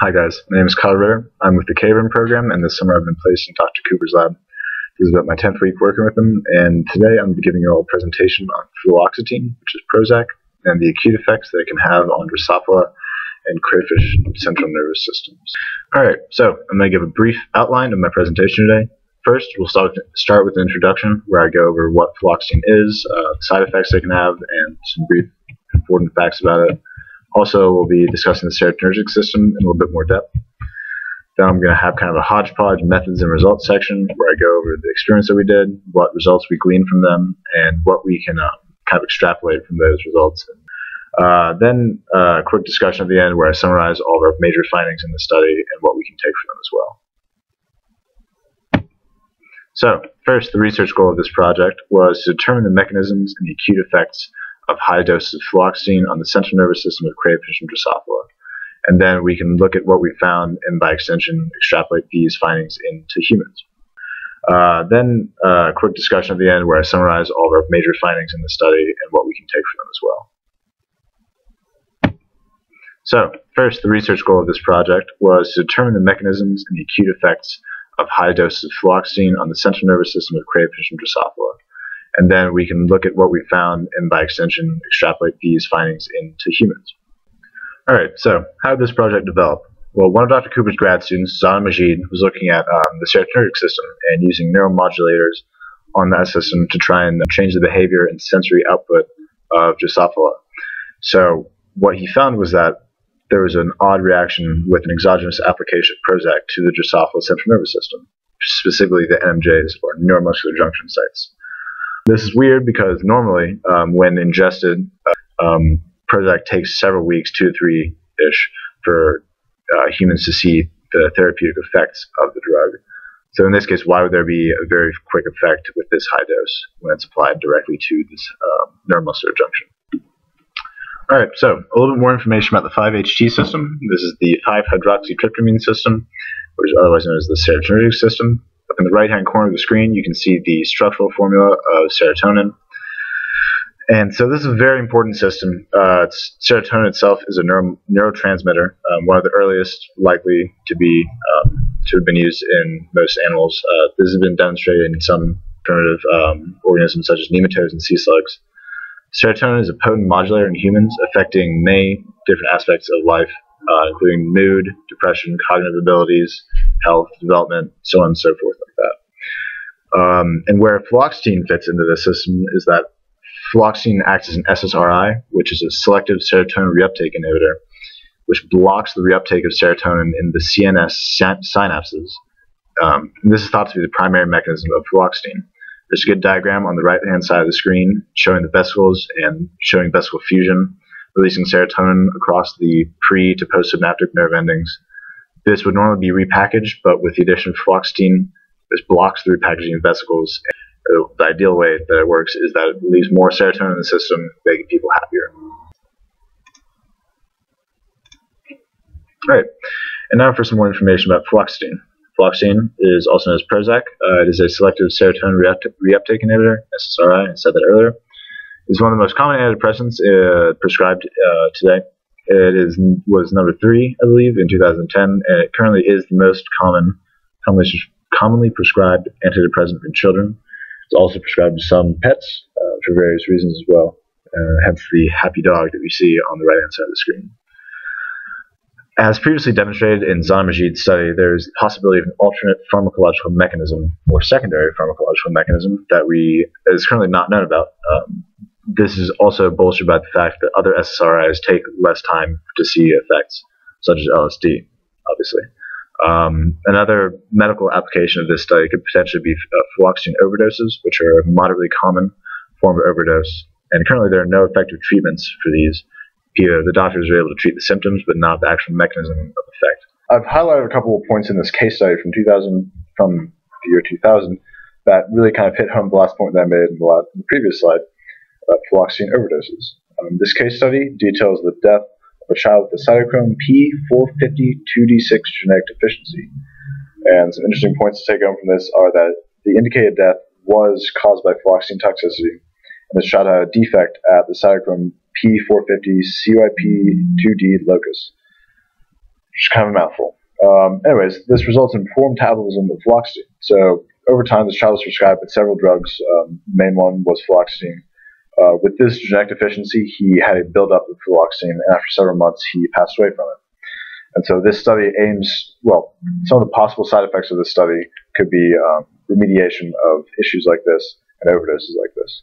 Hi guys, my name is Kyle Ritter. I'm with the KBRIN program, and this summer I've been placed in Dr. Cooper's lab. This is about my 10th week working with him, and today I'm giving you all a presentation on fluoxetine, which is Prozac, and the acute effects that it can have on Drosophila and crayfish central nervous systems. Alright, so I'm going to give a brief outline of my presentation today. First, we'll start, start with an introduction where I go over what fluoxetine is, uh, side effects it can have, and some brief important facts about it. Also, we'll be discussing the serotonergic system in a little bit more depth. Then I'm going to have kind of a hodgepodge methods and results section where I go over the experiments that we did, what results we gleaned from them, and what we can uh, kind of extrapolate from those results. Uh, then uh, a quick discussion at the end where I summarize all of our major findings in the study and what we can take from them as well. So, first, the research goal of this project was to determine the mechanisms and the acute effects of high doses of fluoxetine on the central nervous system of crayfish and Drosophila. And then we can look at what we found and by extension extrapolate these findings into humans. Uh, then uh, a quick discussion at the end where I summarize all of our major findings in the study and what we can take from them as well. So, first, the research goal of this project was to determine the mechanisms and the acute effects of high doses of fluoxetine on the central nervous system of crayfish and Drosophila and then we can look at what we found and by extension extrapolate these findings into humans. Alright, so how did this project develop? Well, one of Dr. Cooper's grad students, Zana Majeed, was looking at um, the serotonergic system and using neuromodulators on that system to try and change the behavior and sensory output of Drosophila. So what he found was that there was an odd reaction with an exogenous application of Prozac to the Drosophila central nervous system, specifically the NMJs or neuromuscular junction sites. This is weird because normally, um, when ingested, uh, um, Prozac takes several weeks, two to three ish, for uh, humans to see the therapeutic effects of the drug. So in this case, why would there be a very quick effect with this high dose when it's applied directly to this um, neuromuscular junction? All right, so a little bit more information about the 5-HT system. This is the 5-hydroxytryptamine system, which is otherwise known as the serotonergic system. In the right-hand corner of the screen, you can see the structural formula of serotonin. And so this is a very important system. Uh, serotonin itself is a neuro neurotransmitter, um, one of the earliest likely to be um, to have been used in most animals. Uh, this has been demonstrated in some primitive um, organisms such as nematodes and sea slugs. Serotonin is a potent modulator in humans, affecting many different aspects of life, uh, including mood, depression, cognitive abilities, health, development, so on and so forth like that. Um, and where fluoxetine fits into this system is that fluoxetine acts as an SSRI, which is a selective serotonin reuptake inhibitor, which blocks the reuptake of serotonin in the CNS synapses. Um, this is thought to be the primary mechanism of fluoxetine. There's a good diagram on the right hand side of the screen showing the vesicles and showing vesicle fusion, releasing serotonin across the pre to postsynaptic nerve endings this would normally be repackaged, but with the addition of fluoxetine, this blocks the repackaging of vesicles. The ideal way that it works is that it leaves more serotonin in the system, making people happier. All right, and now for some more information about fluoxetine. Fluoxetine is also known as Prozac. Uh, it is a selective serotonin reuptake inhibitor, SSRI, I said that earlier. It's one of the most common antidepressants uh, prescribed uh, today. It is was number three, I believe, in 2010, and it currently is the most common, commonly, commonly prescribed antidepressant in children. It's also prescribed to some pets uh, for various reasons as well, uh, hence the happy dog that we see on the right-hand side of the screen. As previously demonstrated in Zana Majeed's study, there is the possibility of an alternate pharmacological mechanism or secondary pharmacological mechanism that we is currently not known about. Um, this is also bolstered by the fact that other SSRIs take less time to see effects, such as LSD, obviously. Um, another medical application of this study could potentially be uh, fluoxetine overdoses, which are a moderately common form of overdose. And currently, there are no effective treatments for these. The doctors are able to treat the symptoms, but not the actual mechanism of effect. I've highlighted a couple of points in this case study from 2000, from the year 2000, that really kind of hit home the last point that I made in the, last, in the previous slide about fluoxetine overdoses. Um, this case study details the death of a child with a cytochrome P450-2D6 genetic deficiency. And some interesting points to take home from this are that the indicated death was caused by fluoxetine toxicity, and this child had a defect at the cytochrome P450 CYP2D locus. which is kind of a mouthful. Um, anyways, this results in poor metabolism of fluoxetine. So over time, this child was prescribed with several drugs. Um, main one was fluoxetine. Uh, with this genetic deficiency, he had a buildup of fluoxetine, and after several months, he passed away from it. And so this study aims, well, some of the possible side effects of this study could be um, remediation of issues like this and overdoses like this.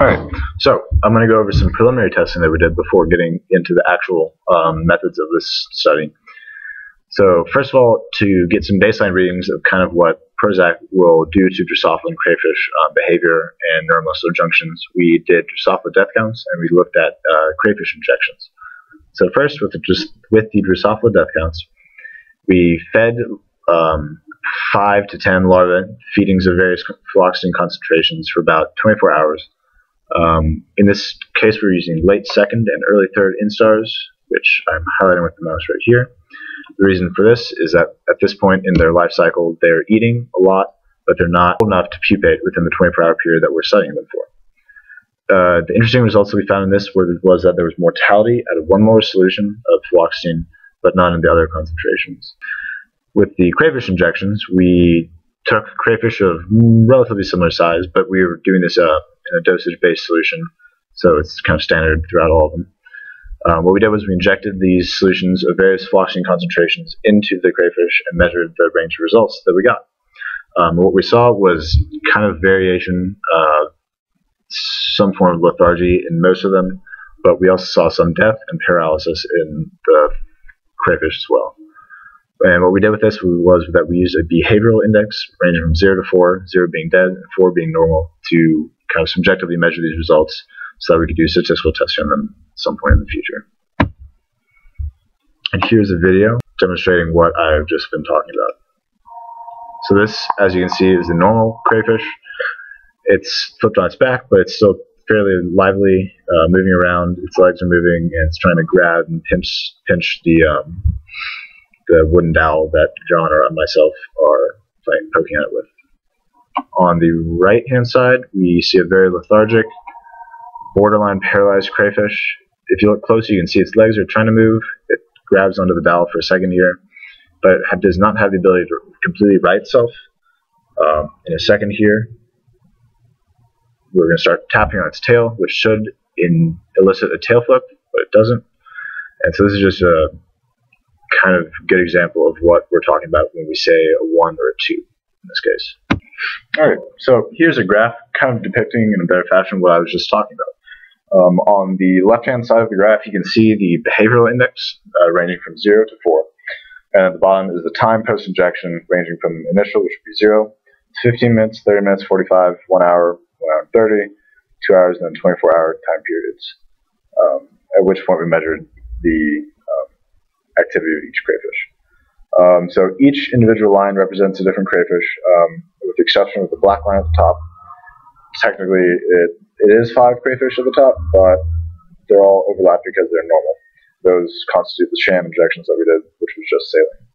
All right, so I'm going to go over some preliminary testing that we did before getting into the actual um, methods of this study. So first of all, to get some baseline readings of kind of what Prozac will do to Drosophila and crayfish uh, behavior and neuromuscular junctions, we did Drosophila death counts and we looked at uh, crayfish injections. So first, with the, with the Drosophila death counts, we fed um, five to ten larvae feedings of various fluoxetine concentrations for about 24 hours. Um, in this case, we're using late second and early third instars, which I'm highlighting with the mouse right here. The reason for this is that at this point in their life cycle, they're eating a lot, but they're not old enough to pupate within the 24 hour period that we're studying them for. Uh, the interesting results that we found in this were, was that there was mortality at one molar solution of fluoxetine, but not in the other concentrations. With the crayfish injections, we took crayfish of relatively similar size, but we were doing this uh, in a dosage-based solution, so it's kind of standard throughout all of them. Um, what we did was we injected these solutions of various fluoxetine concentrations into the crayfish and measured the range of results that we got. Um, what we saw was kind of variation, uh, some form of lethargy in most of them, but we also saw some death and paralysis in the crayfish as well. And what we did with this was that we used a behavioral index ranging from 0 to 4, 0 being dead and 4 being normal, to kind of subjectively measure these results so that we could do statistical testing on them some point in the future. And here's a video demonstrating what I've just been talking about. So this, as you can see, is a normal crayfish. It's flipped on its back, but it's still fairly lively, uh, moving around. Its legs are moving, and it's trying to grab and pinch pinch the um, the wooden dowel that John or myself are playing, poking at it with. On the right hand side, we see a very lethargic, borderline paralyzed crayfish. If you look closer, you can see its legs are trying to move. It grabs onto the dowel for a second here, but it does not have the ability to completely right itself. Um, in a second here, we're going to start tapping on its tail, which should in, elicit a tail flip, but it doesn't. And so this is just a kind of good example of what we're talking about when we say a 1 or a 2 in this case. All right, so here's a graph kind of depicting in a better fashion what I was just talking about. Um, on the left-hand side of the graph, you can see the behavioral index uh, ranging from 0 to 4. And at the bottom is the time post-injection ranging from initial, which would be 0, to 15 minutes, 30 minutes, 45, 1 hour, 1 hour and 30, 2 hours, and then 24-hour time periods, um, at which point we measured the um, activity of each crayfish. Um, so each individual line represents a different crayfish, um, with the exception of the black line at the top. Technically, it, it is five crayfish at the top, but they're all overlapped because they're normal. Those constitute the sham injections that we did, which was just saline.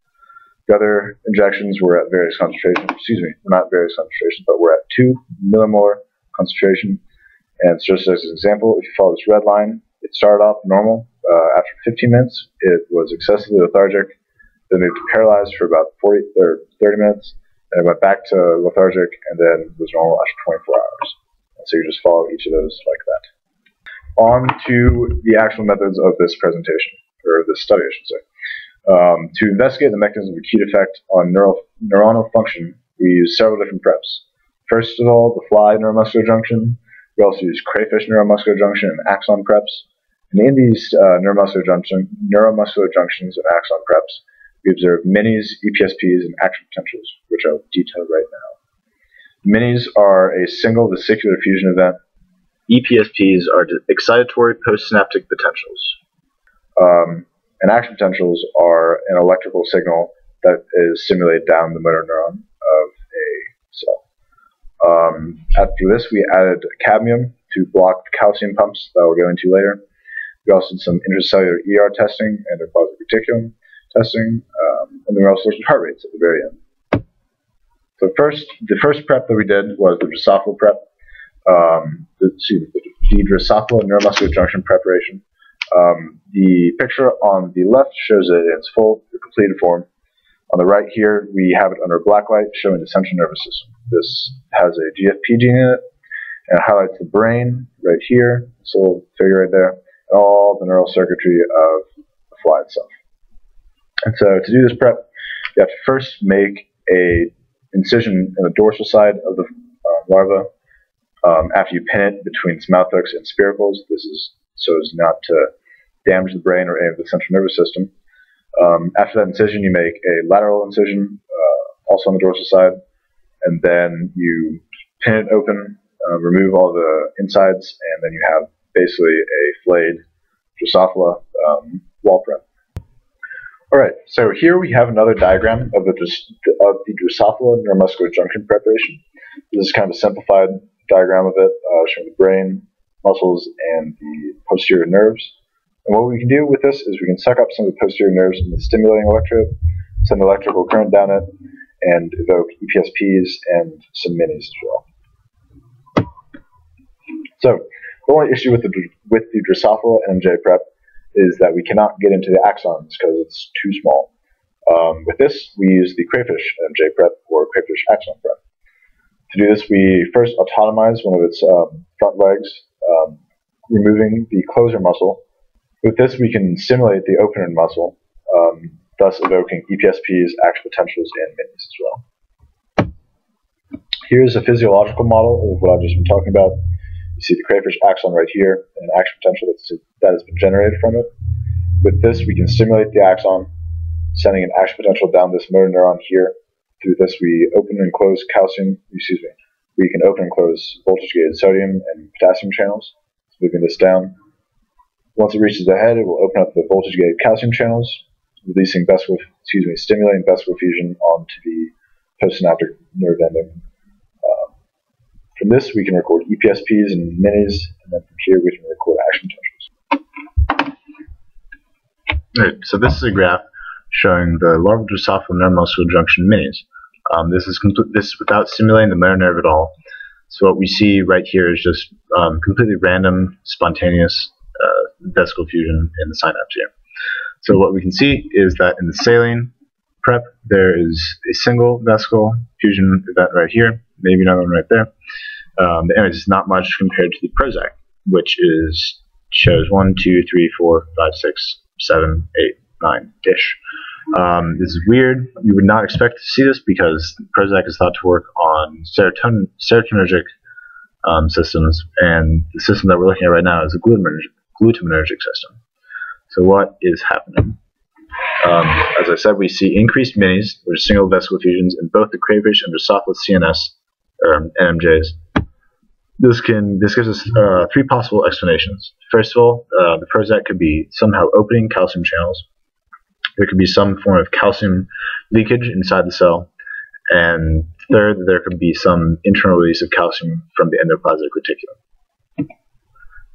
The other injections were at various concentrations, excuse me, not various concentrations, but we're at 2 millimolar concentration. And just as an example, if you follow this red line, it started off normal. Uh, after 15 minutes, it was excessively lethargic, then it paralyzed for about 40 or 30 minutes, it went back to lethargic, and then was normal after 24 hours. And so you just follow each of those like that. On to the actual methods of this presentation, or this study, I should say. Um, to investigate the mechanism of acute effect on neural, neuronal function, we use several different preps. First of all, the fly neuromuscular junction. We also use crayfish neuromuscular junction and axon preps. And in these uh, neuromuscular, junction, neuromuscular junctions and axon preps, we observe minis, EPSPs, and action potentials, which I'll detail right now. Minis are a single vesicular fusion event. EPSPs are excitatory postsynaptic potentials. Um, and action potentials are an electrical signal that is simulated down the motor neuron of a cell. Um, after this, we added cadmium to block calcium pumps that we'll go into later. We also did some intracellular ER testing and a reticulum testing, um, and then we also looked at heart rates at the very end. So first, the first prep that we did was the Drosophila prep, um, the, the Drosophila neuromuscular junction preparation. Um, the picture on the left shows it in its full, completed form. On the right here, we have it under black light showing the central nervous system. This has a GFP gene in it, and it highlights the brain right here, this little figure right there, and all the neural circuitry of the fly itself. And so to do this prep, you have to first make a incision in the dorsal side of the uh, larva um, after you pin it between its mouth hooks and spiracles. This is so as not to damage the brain or any of the central nervous system. Um, after that incision, you make a lateral incision, uh, also on the dorsal side, and then you pin it open, uh, remove all the insides, and then you have basically a flayed Drosophila um, wall prep. All right, so here we have another diagram of the, of the Drosophila neuromuscular junction preparation. This is kind of a simplified diagram of it, uh, showing the brain, muscles, and the posterior nerves. And what we can do with this is we can suck up some of the posterior nerves in the stimulating electrode, send electrical current down it, and evoke EPSPs and some minis as well. So the only issue with the with the Drosophila NMJ prep is that we cannot get into the axons because it's too small. Um, with this, we use the crayfish NMJ prep or crayfish axon prep. To do this, we first autotomize one of its um, front legs, um, removing the closer muscle. With this, we can simulate the opener muscle, um, thus evoking EPSPs, action potentials, and minis as well. Here's a physiological model of what I've just been talking about. You see the crayfish axon right here, and action potential that's, that has been generated from it. With this, we can stimulate the axon, sending an action potential down this motor neuron here. Through this, we open and close calcium, excuse me, we can open and close voltage-gated sodium and potassium channels. So moving this down. Once it reaches the head, it will open up the voltage-gated calcium channels, releasing vesicle, excuse me, stimulating vesicle fusion onto the postsynaptic nerve ending from this, we can record EPSPs and minis, and then from here, we can record action potentials. Right, so this is a graph showing the larval Drosophila neuromuscular junction minis. Um, this is this is without stimulating the motor nerve at all. So what we see right here is just um, completely random, spontaneous uh, vesicle fusion in the synapse here. So what we can see is that in the saline prep, there is a single vesicle fusion event right here, maybe another one right there. Um, the image is not much compared to the Prozac, which is shows one, two, three, four, five, six, seven, eight, nine ish. Um, this is weird. You would not expect to see this because Prozac is thought to work on serotonin, serotonergic um, systems, and the system that we're looking at right now is a glutaminergic, glutaminergic system. So what is happening? Um, as I said, we see increased minis, which are single vesicle fusions, in both the crayfish and Drosophila CNS, or NMJs, this can this gives us uh, three possible explanations. First of all, uh, the Prozac could be somehow opening calcium channels. There could be some form of calcium leakage inside the cell, and third, there could be some internal release of calcium from the endoplasmic reticulum.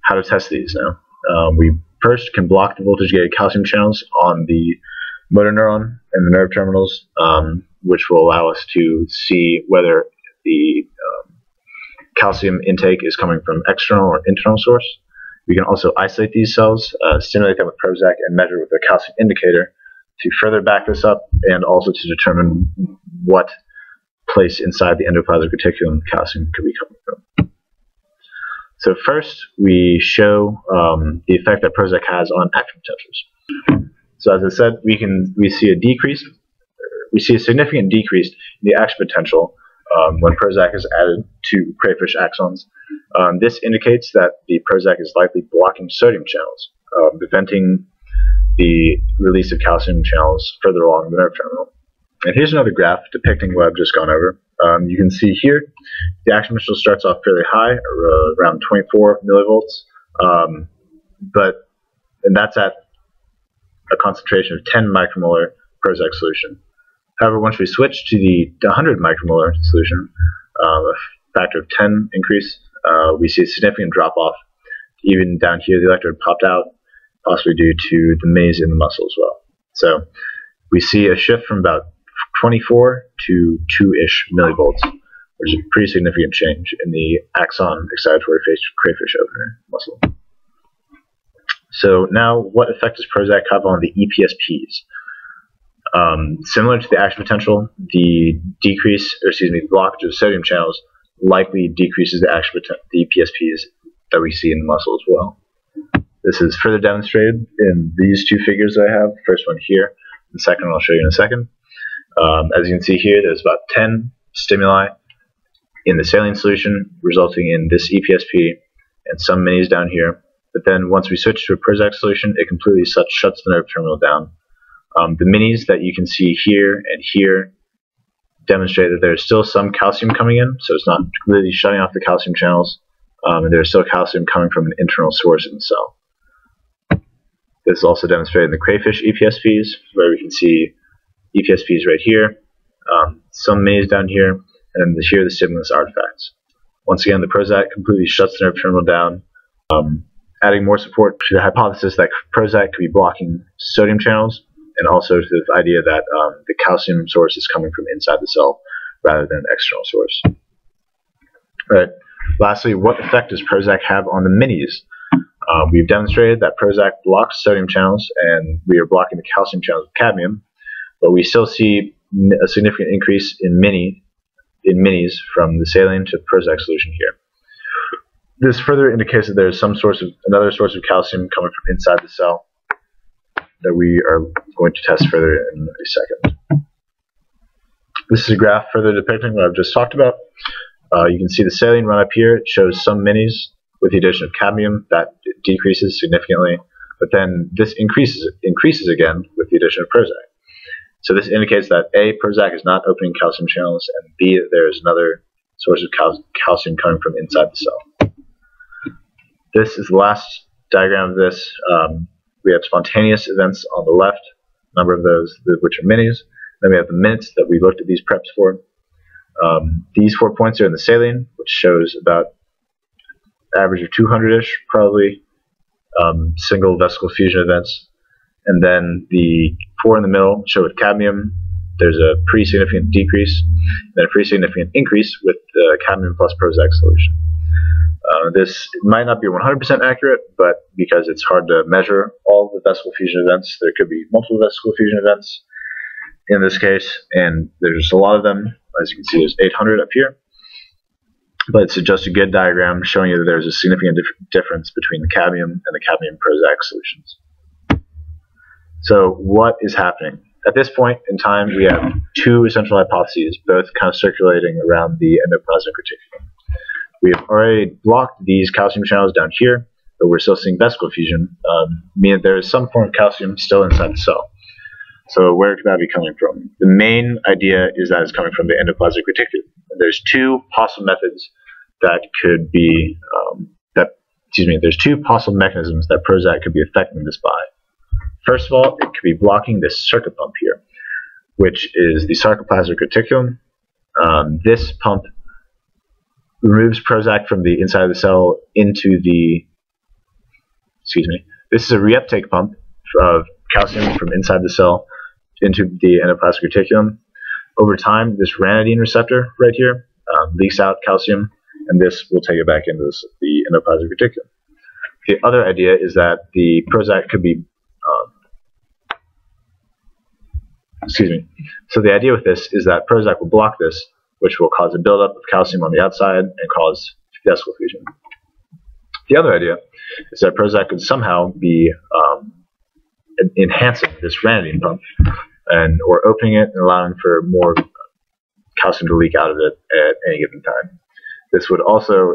How to test these now? Um, we first can block the voltage-gated calcium channels on the motor neuron and the nerve terminals, um, which will allow us to see whether the um, calcium intake is coming from external or internal source. We can also isolate these cells, uh, stimulate them with Prozac, and measure with a calcium indicator to further back this up and also to determine what place inside the endoplasmic reticulum calcium could be coming from. So first, we show um, the effect that Prozac has on action potentials. So as I said, we can we see a decrease, we see a significant decrease in the action potential um, when Prozac is added to crayfish axons. Um, this indicates that the Prozac is likely blocking sodium channels, uh, preventing the release of calcium channels further along the nerve terminal. And here's another graph depicting what I've just gone over. Um, you can see here the action potential starts off fairly high, uh, around 24 millivolts, um, but and that's at a concentration of 10 micromolar Prozac solution. However, once we switch to the 100 micromolar solution, um, a factor of 10 increase, uh, we see a significant drop off. Even down here, the electrode popped out, possibly due to the maze in the muscle as well. So we see a shift from about 24 to 2-ish millivolts, which is a pretty significant change in the axon excitatory phase crayfish opener muscle. So now, what effect does Prozac have on the EPSPs? Um, similar to the action potential, the decrease, or excuse me, the blockage of sodium channels likely decreases the action potential, the EPSPs that we see in the muscle as well. This is further demonstrated in these two figures that I have. First one here, the second one I'll show you in a second. Um, as you can see here, there's about 10 stimuli in the saline solution, resulting in this EPSP and some minis down here. But then once we switch to a Prozac solution, it completely shuts the nerve terminal down. Um, the minis that you can see here and here demonstrate that there's still some calcium coming in, so it's not completely shutting off the calcium channels, um, and there's still calcium coming from an internal source in the cell. This is also demonstrated in the crayfish EPSPs, where we can see EPSPs right here, um, some minis down here, and here are the stimulus artifacts. Once again, the Prozac completely shuts the nerve terminal down, um, adding more support to the hypothesis that Prozac could be blocking sodium channels, and also to the idea that um, the calcium source is coming from inside the cell rather than an external source. Right. Lastly, what effect does Prozac have on the minis? Uh, we've demonstrated that Prozac blocks sodium channels, and we are blocking the calcium channels with cadmium, but we still see a significant increase in mini in minis from the saline to Prozac solution here. This further indicates that there is some source of another source of calcium coming from inside the cell that we are going to test further in a second. This is a graph further depicting what I've just talked about. Uh, you can see the saline run up here. It shows some minis with the addition of cadmium that decreases significantly, but then this increases increases again with the addition of Prozac. So this indicates that A, Prozac is not opening calcium channels, and B, there is another source of cal calcium coming from inside the cell. This is the last diagram of this. Um, we have spontaneous events on the left, a number of those which are minis. Then we have the minutes that we looked at these preps for. Um, these four points are in the saline, which shows about average of 200-ish, probably, um, single vesicle fusion events. And then the four in the middle show with cadmium, there's a pretty significant decrease, then a pretty significant increase with the cadmium plus Prozac solution. Uh, this might not be 100% accurate, but because it's hard to measure all the vesicle fusion events, there could be multiple vesicle fusion events in this case, and there's a lot of them. As you can see, there's 800 up here. But it's just a good diagram showing you that there's a significant dif difference between the cadmium and the cadmium Prozac solutions. So what is happening? At this point in time, we have two essential hypotheses, both kind of circulating around the endoplasmic reticulum. We have already blocked these calcium channels down here, but we're still seeing vesicle fusion, um, meaning there is some form of calcium still inside the cell. So where could that be coming from? The main idea is that it's coming from the endoplasmic reticulum. There's two possible methods that could be um, that excuse me. There's two possible mechanisms that Prozac could be affecting this by. First of all, it could be blocking this SERCA pump here, which is the sarcoplasmic reticulum. Um, this pump removes Prozac from the inside of the cell into the excuse me. This is a reuptake pump of calcium from inside the cell into the endoplasmic reticulum. Over time, this ryanodine receptor right here um, leaks out calcium, and this will take it back into this, the endoplasmic reticulum. The other idea is that the Prozac could be um, excuse me. So the idea with this is that Prozac will block this, which will cause a buildup of calcium on the outside and cause vesicle fusion. The other idea is that Prozac could somehow be um, enhancing this ryanodine pump and or opening it and allowing for more calcium to leak out of it at any given time. This would also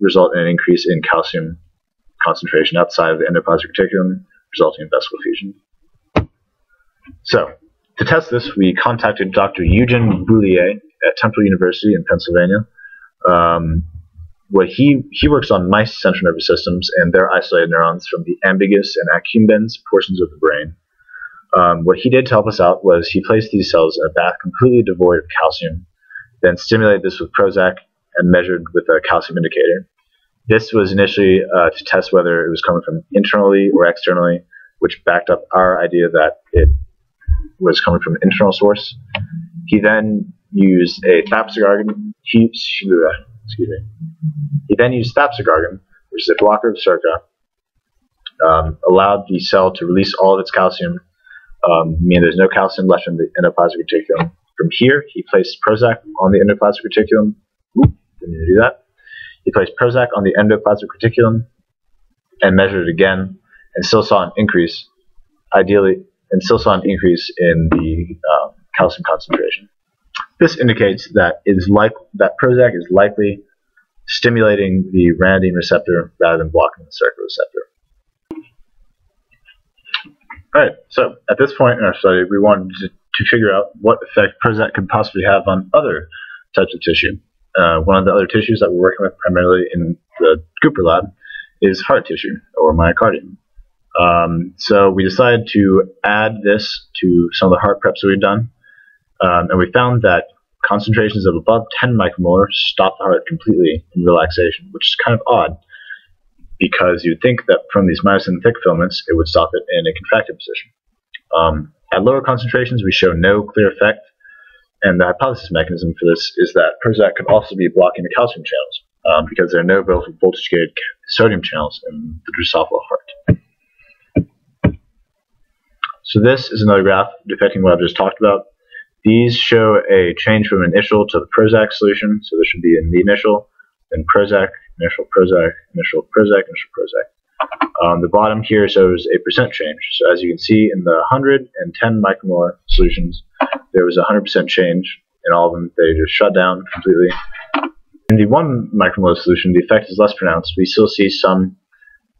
result in an increase in calcium concentration outside of the endoplasmic reticulum, resulting in vesicle fusion. So, to test this, we contacted Dr. Eugen Brailoiu at Temple University in Pennsylvania. Um, what he he works on mice central nervous systems and their isolated neurons from the ambiguus and accumbens portions of the brain. Um, what he did to help us out was he placed these cells in a bath completely devoid of calcium, then stimulated this with Prozac and measured with a calcium indicator. This was initially uh, to test whether it was coming from internally or externally, which backed up our idea that it was coming from an internal source. He then used a thapsigargin. He, excuse me. He then used thapsigargin, which is a blocker of SERCA, um, allowed the cell to release all of its calcium, um, meaning there's no calcium left in the endoplasmic reticulum. From here, he placed Prozac on the endoplasmic reticulum. Oop, didn't to do that. He placed Prozac on the endoplasmic reticulum and measured it again, and still saw an increase, ideally, and still saw an increase in the um, calcium concentration. This indicates that it is like that Prozac is likely stimulating the ryanodine receptor rather than blocking the SERCA receptor. Alright, so at this point in our study, we wanted to, to figure out what effect Prozac could possibly have on other types of tissue. Uh, one of the other tissues that we're working with primarily in the Cooper lab is heart tissue, or myocardium. Um, so we decided to add this to some of the heart preps that we've done, um, and we found that concentrations of above 10 micromolar stop the heart completely in relaxation, which is kind of odd because you'd think that from these myosin thick filaments it would stop it in a contracted position. Um, at lower concentrations, we show no clear effect, and the hypothesis mechanism for this is that Prozac could also be blocking the calcium channels um, because there are no voltage gated sodium channels in the Drosophila heart. So this is another graph depicting what I've just talked about. These show a change from initial to the Prozac solution. So this should be in the initial, then Prozac, initial Prozac, initial Prozac, initial Prozac. Um, the bottom here shows a percent change. So as you can see in the 100 and 10 micromolar solutions, there was a 100% change in all of them. They just shut down completely. In the 1 micromolar solution, the effect is less pronounced. We still see some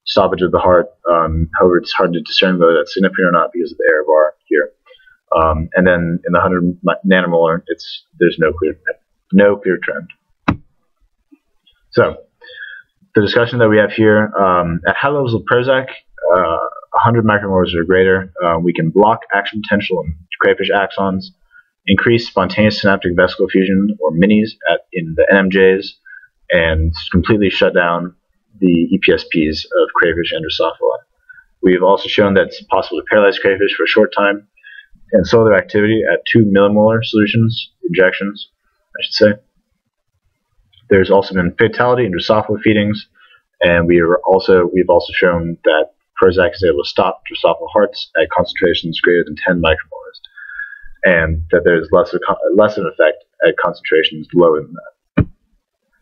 stoppage of the heart. Um, however, it's hard to discern whether that's significant or not because of the error bar here. Um, and then in the 100 nanomolar, it's there's no clear no clear trend. So the discussion that we have here um, at high levels of Prozac, uh, 100 micromolars or greater, uh, we can block action potential in crayfish axons, increase spontaneous synaptic vesicle fusion or minis at, in the NMJs, and completely shut down the EPSPs of crayfish and Drosophila. We've also shown that it's possible to paralyze crayfish for a short time and solar activity at 2 millimolar solutions, injections, I should say. There's also been fatality in Drosophila feedings, and we are also we've also shown that Prozac is able to stop Drosophila hearts at concentrations greater than 10 micromolars, and that there's less of, less of an effect at concentrations lower than that.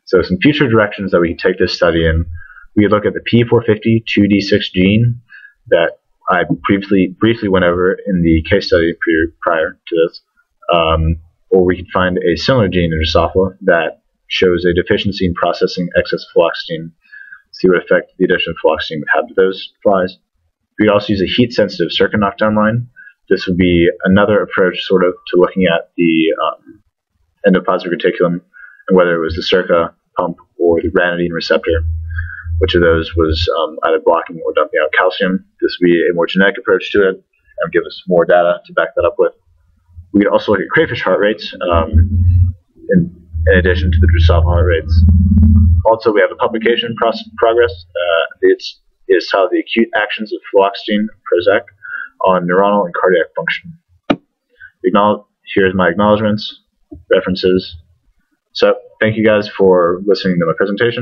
So some future directions that we can take this study in, we look at the P450 2D6 gene that I briefly briefly went over in the case study prior to this, um, or we could find a similar gene in Drosophila that shows a deficiency in processing excess fluoxetine. See what effect the addition of fluoxetine would have to those flies. We could also use a heat-sensitive SERCA knockdown line. This would be another approach, sort of, to looking at the um, endoplasmic reticulum and whether it was the SERCA pump or the ryanodine receptor which of those was um, either blocking or dumping out calcium. This would be a more genetic approach to it and give us more data to back that up with. We could also look at crayfish heart rates um, in, in, addition to the Drosophila heart rates. Also, we have a publication progress. Uh, it's, it's how the acute actions of fluoxetine Prozac on neuronal and cardiac function. Here's my acknowledgments, references. So, thank you guys for listening to my presentation.